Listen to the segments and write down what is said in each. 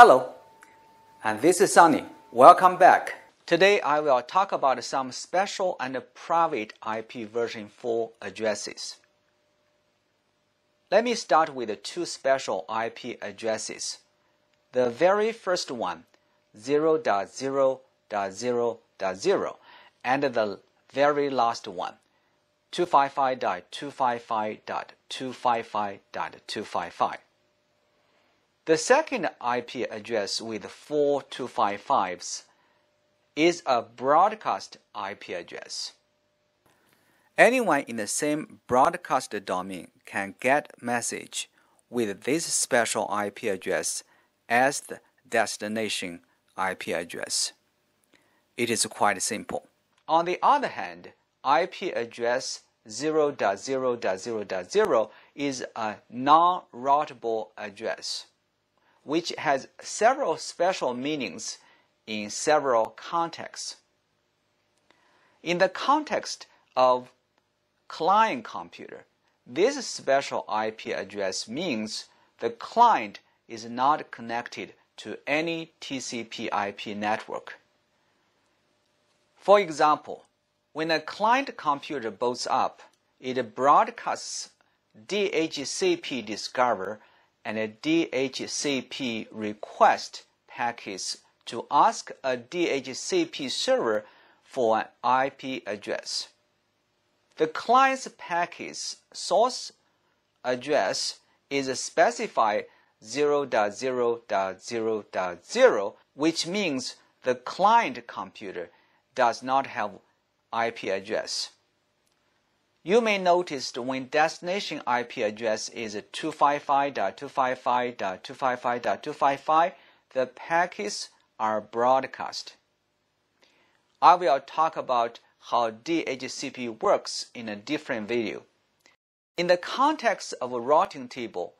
Hello, and this is Sunny. Welcome back. Today I will talk about some special and private IP version 4 addresses. Let me start with two special IP addresses. The very first one, 0.0.0.0, and the very last one, 255.255.255.255. The second IP address with four 255s is a broadcast IP address. Anyone in the same broadcast domain can get message with this special IP address as the destination IP address. It is quite simple. On the other hand, IP address 0.0.0.0 is a non-routable address, which has several special meanings in several contexts. In the context of client computer, this special IP address means the client is not connected to any TCP IP network. For example, when a client computer boots up, it broadcasts DHCP discover and a DHCP request packets to ask a DHCP server for an IP address. The client's packet source address is specified 0.0.0.0, which means the client computer does not have IP address. You may notice when destination IP address is 255.255.255.255, the packets are broadcast. I will talk about how DHCP works in a different video. In the context of a routing table,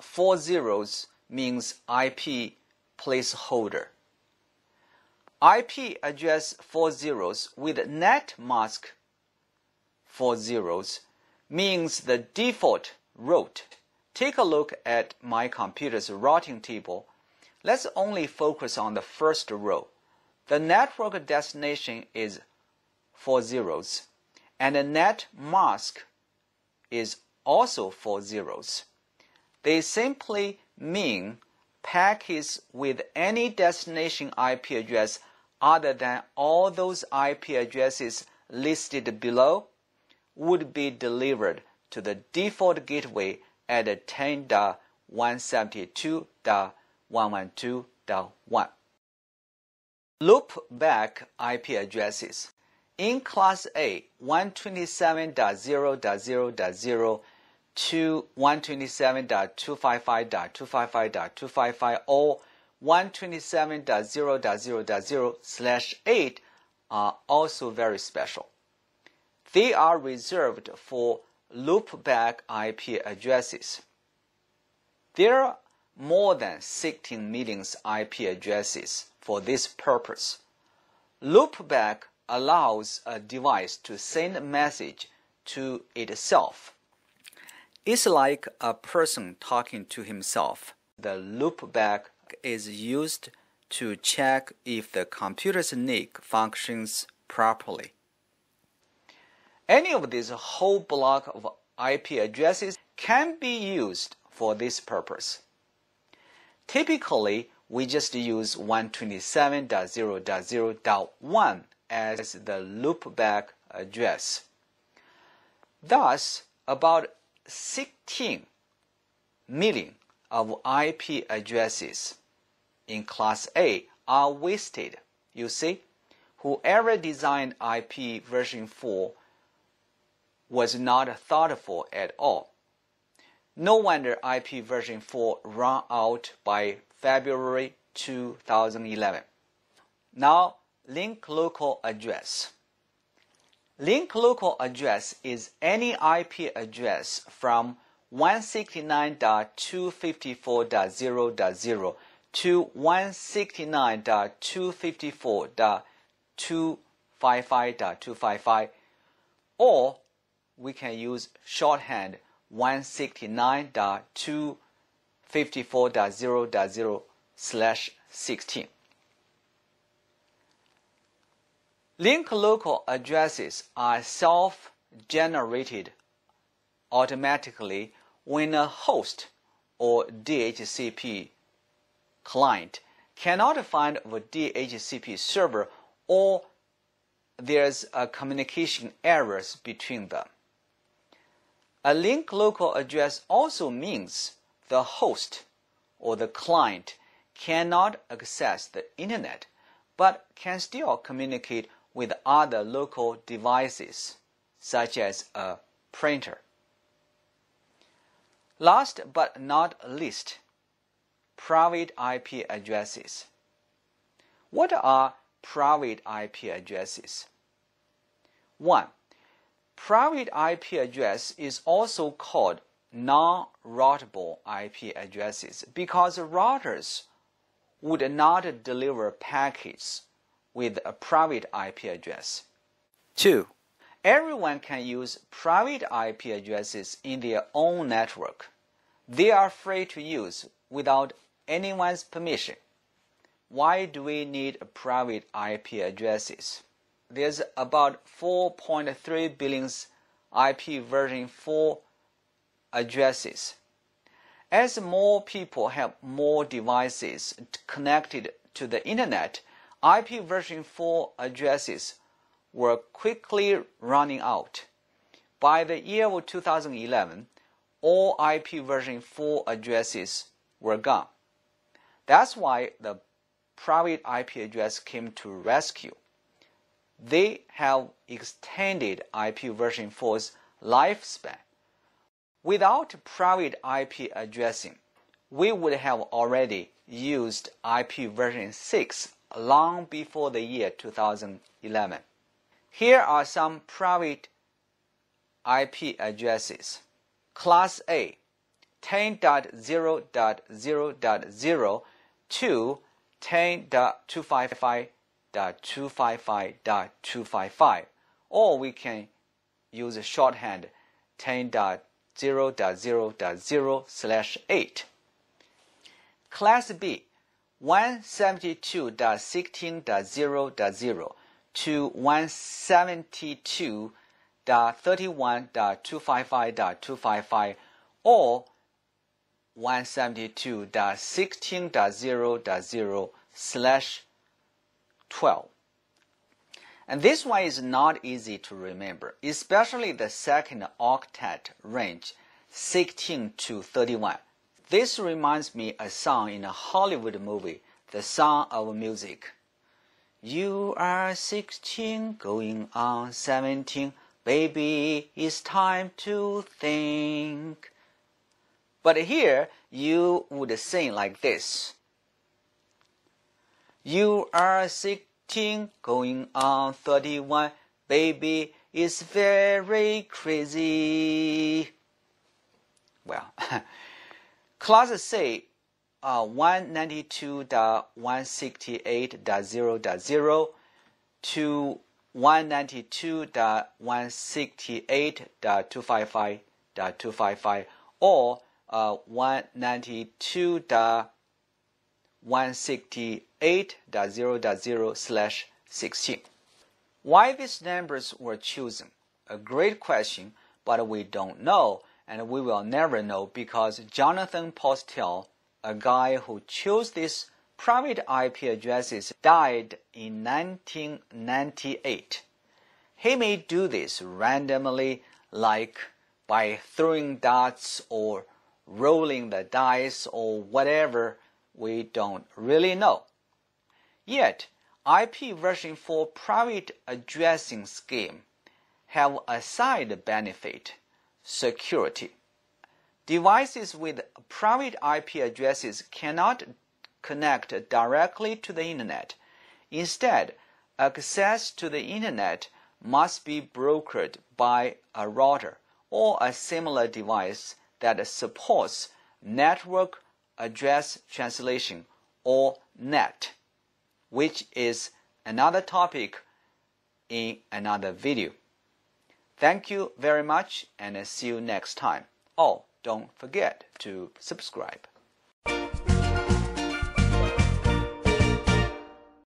four zeros means IP placeholder. IP address four zeros with net mask four zeros means the default route. Take a look at my computer's routing table. Let's only focus on the first row. The network destination is four zeros, and the net mask is also four zeros. They simply mean packets with any destination IP address other than all those IP addresses listed below would be delivered to the default gateway at 10.172.112.1. Loopback IP addresses. In Class A, 127.0.0.0 to 127.255.255.255 or 127.0.0.0 slash 8 are also very special. They are reserved for loopback IP addresses. There are more than 16 million IP addresses for this purpose. Loopback allows a device to send a message to itself. It's like a person talking to himself. The loopback is used to check if the computer's NIC functions properly. Any of these whole block of IP addresses can be used for this purpose. Typically, we just use 127.0.0.1 as the loopback address. Thus, about 16 million of IP addresses in Class A are wasted. You see, whoever designed IP version 4 was not thoughtful at all. No wonder IP version 4 ran out by February 2011. Now, link local address. Link local address is any IP address from 169.254.0.0 to 169.254.255.255 or we can use shorthand 169.254.0.0 slash 16. Link local addresses are self-generated automatically when a host or DHCP client cannot find the DHCP server or there's a communication errors between them. A link local address also means the host or the client cannot access the internet but can still communicate with other local devices such as a printer. Last but not least, private IP addresses. What are private IP addresses? 1. Private IP address is also called non-routable IP addresses because routers would not deliver packets with a private IP address. 2. Everyone can use private IP addresses in their own network. They are free to use without anyone's permission. Why do we need private IP addresses? There's about 4.3 billion IP version 4 addresses. As more people have more devices connected to the internet, IP version 4 addresses were quickly running out. By the year of 2011, all IP version 4 addresses were gone. That's why the private IP address came to rescue. They have extended IP version 4's lifespan. Without private IP addressing, we would have already used IP version 6 long before the year 2011. Here are some private IP addresses. Class A 10.0.0.0 to 10.255.255.255 or we can use a shorthand 10.0.0.0 slash 8. Class B 172.16.0.0 to 172.31.255.255 or 172.16.0.0 slash 12. And this one is not easy to remember, especially the second octet range, 16 to 31. This reminds me a song in a Hollywood movie, The Sound of Music. You are 16, going on 17, baby, it's time to think. But here you would sing like this. You are 16, going on 31, baby, it's very crazy. Well, class C uh, 192.168.0.0 to 192.168.255.255 or uh, 192.168.0.0 slash 16. Why these numbers were chosen? A great question, but we don't know, and we will never know because Jonathan Postel, a guy who chose these private IP addresses, died in 1998. He may do this randomly, like by throwing dots or rolling the dice or whatever, we don't really know. Yet, IP version 4 private addressing scheme have a side benefit, security. Devices with private IP addresses cannot connect directly to the internet. Instead, access to the internet must be brokered by a router or a similar device that supports network address translation or NAT, which is another topic in another video. Thank you very much and see you next time. Oh, don't forget to subscribe.